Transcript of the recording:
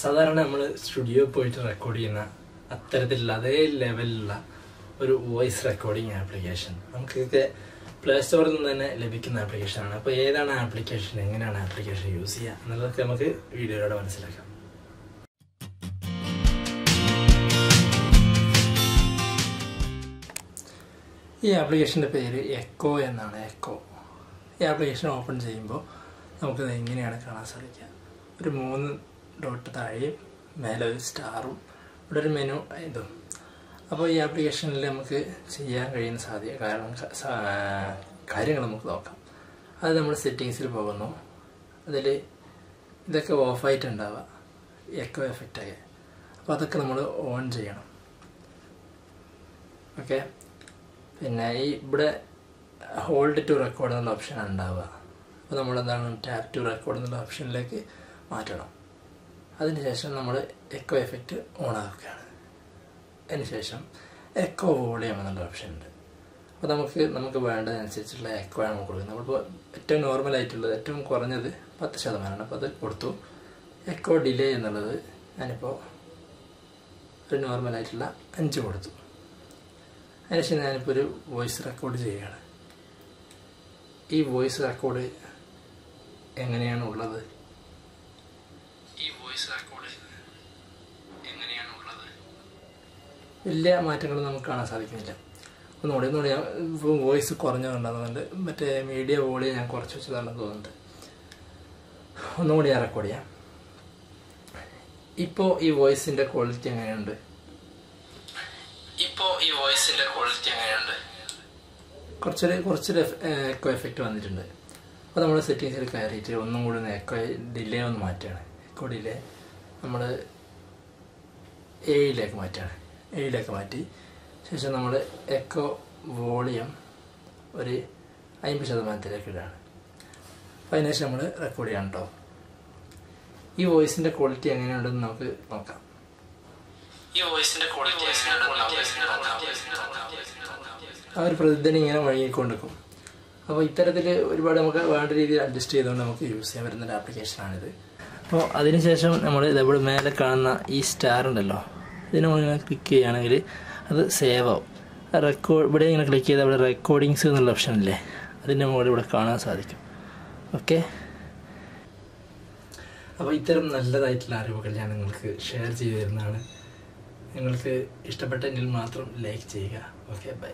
സാധാരണ നമ്മൾ സ്റ്റുഡിയോ പോയിട്ട് റെക്കോർഡ് ചെയ്യുന്ന അത്തരത്തിലുള്ള അതേ ലെവലിലുള്ള ഒരു വോയിസ് റെക്കോർഡിംഗ് ആപ്ലിക്കേഷൻ നമുക്കൊക്കെ പ്ലേ സ്റ്റോറിൽ നിന്ന് തന്നെ ലഭിക്കുന്ന ആപ്ലിക്കേഷനാണ് അപ്പോൾ ഏതാണ് ആപ്ലിക്കേഷൻ എങ്ങനെയാണ് ആപ്ലിക്കേഷൻ യൂസ് ചെയ്യുക എന്നുള്ളതൊക്കെ നമുക്ക് വീഡിയോയിലൂടെ മനസ്സിലാക്കാം. ഈ ആപ്ലിക്കേഷന്റെ പേര് എക്കോ എന്നാണ്. എക്കോ ഈ ആപ്ലിക്കേഷൻ ഓപ്പൺ ചെയ്യുമ്പോൾ നമുക്കത് എങ്ങനെയാണ് കാണാൻ സാധിക്കുക? ഒരു മൂന്ന് ഡോട്ട് താഴെയും മേലെ ഒരു സ്റ്റാറും ഇവിടെ ഒരു മെനു ഇതും. അപ്പോൾ ഈ ആപ്ലിക്കേഷനിൽ നമുക്ക് ചെയ്യാൻ കഴിയുന്ന സാധ്യത കാരണം കാര്യങ്ങൾ നമുക്ക് നോക്കാം. അത് നമ്മൾ സെറ്റിങ്സിൽ പോകുന്നു. അതിൽ ഇതൊക്കെ ഓഫായിട്ടുണ്ടാവുക എക്കോ എഫക്റ്റൊക്കെ അപ്പോൾ അതൊക്കെ നമ്മൾ ഓൺ ചെയ്യണം. ഓക്കെ? പിന്നെ ഈ ഇവിടെ ഹോൾഡ് ടു റെക്കോർഡ് എന്നുള്ള ഓപ്ഷനാണ് ഉണ്ടാവുക. അപ്പോൾ നമ്മൾ എന്താണ് ടാപ്പ് ടു റെക്കോർഡ് എന്നുള്ള ഓപ്ഷനിലേക്ക് മാറ്റണം. അതിനുശേഷം നമ്മൾ എക്കോ എഫക്റ്റ് ഓൺ ആക്കുകയാണ്. അതിനുശേഷം എക്കോ വോളിയം എന്നുള്ള ഓപ്ഷൻ ഉണ്ട്. അപ്പോൾ നമുക്ക് നമുക്ക് വേണ്ടതനുസരിച്ചുള്ള എക്കോ ആണ് കൊടുക്കുന്നത്. നമ്മളിപ്പോൾ ഏറ്റവും നോർമൽ ആയിട്ടുള്ളത് ഏറ്റവും കുറഞ്ഞത് പത്ത് ശതമാനമാണ്. അപ്പോൾ അത് കൊടുത്തു. എക്കോ ഡിലേ എന്നുള്ളത് ഞാനിപ്പോൾ ഒരു നോർമൽ ആയിട്ടുള്ള അഞ്ച് കൊടുത്തു. അതിനുശേഷം ഞാനിപ്പോൾ ഒരു വോയിസ് റെക്കോർഡ് ചെയ്യുകയാണ്. ഈ വോയിസ് റെക്കോർഡ് എങ്ങനെയാണ് ഉള്ളത് ഈ വോയിസ് റെക്കോർഡ് എങ്ങനെയാണ് ഉള്ളത് വലിയ മാറ്റങ്ങളും നമുക്ക് കാണാൻ സാധിക്കുന്നില്ല. ഒന്നുകൂടി ഒന്നുകൂടി ഇപ്പോൾ വോയിസ് കുറഞ്ഞതുകൊണ്ടാണെന്നുണ്ട് മറ്റേ മീഡിയ വോളിയം ഞാൻ കുറച്ച് വെച്ചതാണെന്ന് തോന്നുന്നുണ്ട്. ഒന്നുകൂടി ഞാൻ റെക്കോർഡ് ചെയ്യാം. ഇപ്പോൾ ഈ വോയിസിന്റെ ക്വാളിറ്റി എങ്ങനെയുണ്ട്? ഇപ്പോൾ ഈ വോയിസിന്റെ ക്വാളിറ്റി എങ്ങനെയുണ്ട്? കുറച്ചൊരു കുറച്ചൊരു എക്കോ എഫക്റ്റ് വന്നിട്ടുണ്ട്. അപ്പോൾ നമ്മൾ സെറ്റിങ്സിൽ കയറിയിട്ട് ഒന്നും കൂടി ഒന്ന് എക്കോ ഡിലേ ഒന്ന് മാറ്റുകയാണ്. എക്കോ ഡിലേ നമ്മൾ എയിലേക്ക് മാറ്റുകയാണ് എയിലേക്ക് മാറ്റി. ശേഷം നമ്മൾ എക്കോ വോളിയം ഒരു അമ്പത് ശതമാനത്തിലേക്ക് ഇടുകയാണ് അപ്പോൾ അതിനുശേഷം നമ്മൾ റെക്കോർഡ് ചെയ്യണം കേട്ടോ ഈ വോയിസിന്റെ ക്വാളിറ്റി എങ്ങനെയുണ്ടെന്ന് നമുക്ക് നോക്കാം. ഈ വോയിസിന്റെ ക്വാളിറ്റി ആ ഒരു പ്രതിധ്വനി ഇങ്ങനെ വഴങ്ങിക്കൊണ്ടിരിക്കും. അപ്പോൾ ഇത്തരത്തിൽ ഒരുപാട് നമുക്ക് വേണ്ട രീതിയിൽ അഡ്ജസ്റ്റ് ചെയ്തുകൊണ്ട് നമുക്ക് യൂസ് ചെയ്യാൻ പറ്റുന്ന ഒരു ആപ്ലിക്കേഷനാണിത് അപ്പോൾ അതിനുശേഷം നമ്മൾ ഇതേപോലെ മേലെ കാണുന്ന ഈ സ്റ്റാർ ഉണ്ടല്ലോ. ഇതിനെ ഇങ്ങനെ ക്ലിക്ക് ചെയ്യുകയാണെങ്കിൽ അത് സേവ് ആവും. റെക്കോർഡ് ഇവിടെ ഇങ്ങനെ ക്ലിക്ക് ചെയ്താൽ ഇവിടെ റെക്കോർഡിങ്സ് എന്നുള്ള ഓപ്ഷൻ ഇല്ലേ? അതിന്റെ മുകളിൽ ഇവിടെ കാണാൻ സാധിക്കും. ഓക്കെ അപ്പോൾ ഇത്തരം നല്ലതായിട്ടുള്ള അറിവുകൾ ഞാൻ നിങ്ങൾക്ക് ഷെയർ ചെയ്തു തരുന്നതാണ്. നിങ്ങൾക്ക് ഇഷ്ടപ്പെട്ടെങ്കിൽ മാത്രം ലൈക്ക് ചെയ്യുക. Okay bye